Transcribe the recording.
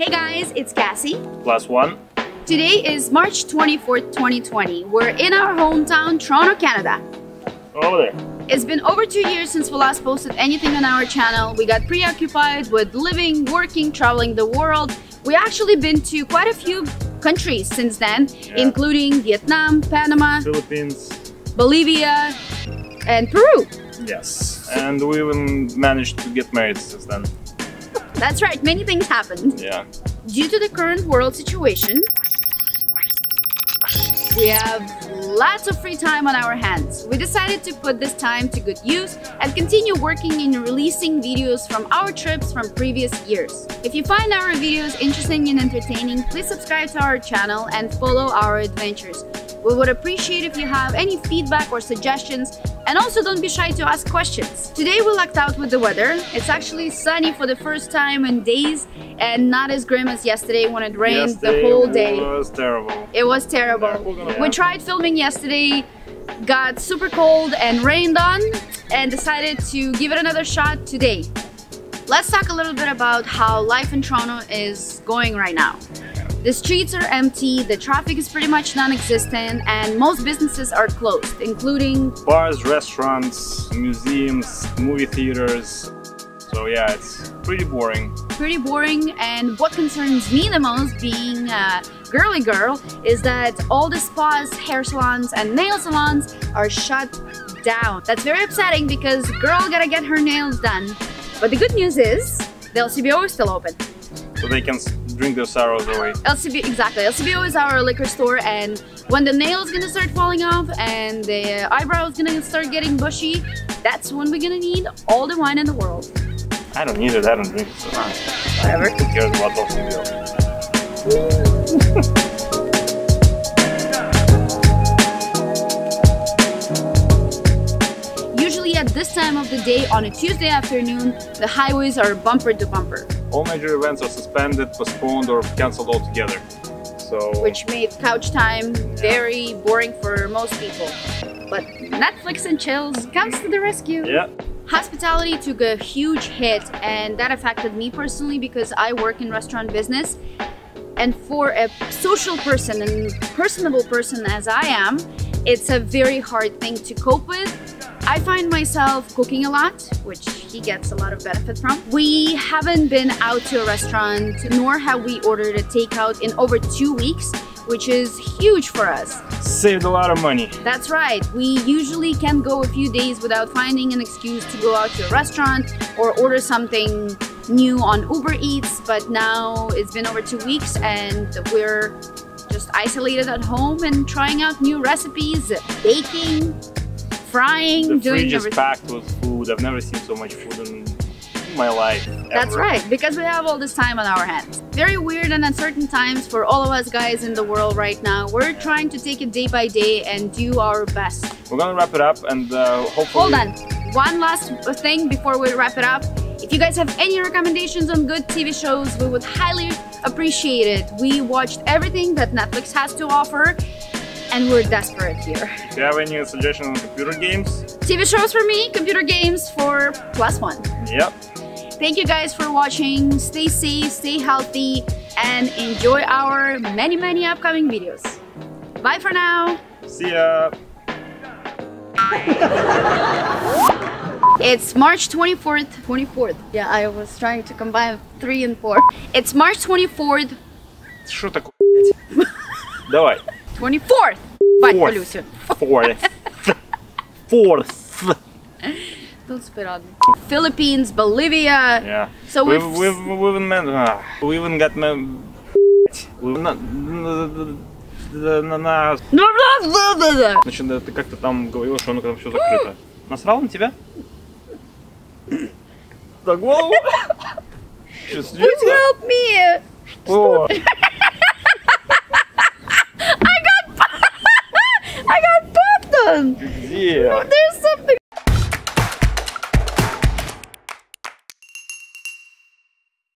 Hey guys, it's Kassy. Plus one. Today is March 24th, 2020. We're in our hometown, Toronto, Canada. Over there. It's been over two years since we last posted anything on our channel. We got preoccupied with living, working, traveling the world. We actually been to quite a few countries since then, Yeah. including Vietnam, Panama, Philippines. Bolivia, and Peru. Yes. And we even managed to get married since then. That's right, many things happened. Yeah. Due to the current world situation, we have lots of free time on our hands. We decided to put this time to good use and continue working in releasing videos from our trips from previous years. If you find our videos interesting and entertaining, please subscribe to our channel and follow our adventures. We would appreciate if you have any feedback or suggestions and also don't be shy to ask questions. Today we lucked out with the weather. It's actually sunny for the first time in days and not as grim as yesterday when it rained Yesterday the whole day. It was terrible. It was terrible. Yeah. We tried filming yesterday, got super cold and rained on, and decided to give it another shot today. Let's talk a little bit about how life in Toronto is going right now. The streets are empty, the traffic is pretty much non existent, and most businesses are closed, including Bars, restaurants, museums, movie theaters. So yeah, it's pretty boring. pretty boring. And what concerns me the most, being a girly girl, is that all the spas, hair salons, and nail salons are shut down. That's very upsetting because girl gotta get her nails done. But the good news is the LCBO is still open. So they can drink their sorrows away. LCBO exactly. LCBO is our liquor store, and when the nails gonna start falling off and the eyebrows gonna start getting bushy, that's when we're gonna need all the wine in the world. I don't need it, I don't drink it. So ah. Whatever. who cares about LCBO? this time of the day on a Tuesday afternoon, the highways are bumper to bumper, All major events are suspended, postponed, or cancelled altogether. So which made couch time very boring for most people. But Netflix and chills comes to the rescue. yeah, Hospitality took a huge hit, and that affected me personally because I work in restaurant business. And for a social person and personable person as I am, it's a very hard thing to cope with. I find myself cooking a lot, which he gets a lot of benefit from. We haven't been out to a restaurant, nor have we ordered a takeout in over two weeks, which is huge for us. saved a lot of money. That's right. We usually can go a few days without finding an excuse to go out to a restaurant or order something new on Uber Eats, but now it's been over two weeks and we're just isolated at home and trying out new recipes, baking, frying, The doing fridge is packed with food. I've never seen so much food in my life. That's right, because we have all this time on our hands. Very weird and uncertain times for all of us guys in the world right now. We're trying to take it day by day and do our best. We're gonna wrap it up and uh, hopefully. Hold on. One last thing before we wrap it up. If you guys have any recommendations on good TV shows, we would highly appreciate it. We watched everything that Netflix has to offer, and we're desperate here. If you have any suggestions on computer games, TV shows for me, computer games for plus one. yep. Thank you guys for watching. Stay safe, stay healthy, and enjoy our many, many upcoming videos. Bye for now. See ya. It's March 24th. 24th. Yeah, I was trying to combine three and four. It's March 24th. Что такое? блядь? Давай. 24th. Бать, Fourth. Полюсю. Fourth. Fourth. Don't spit on me. Philippines, Bolivia. Yeah. So we've we've- we've we've even met, uh, we even got mem- We've not. Значит, ты как-то там говорила, что оно там все закрыто. Насрал на тебя? За голову? Please help me. Что? Yeah.